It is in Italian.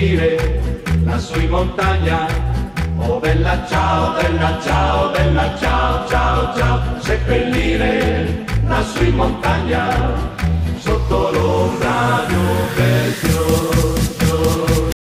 seppellire lassù in montagna. Oh bella ciao, bella ciao, bella ciao, ciao, ciao, seppellire lassù in montagna,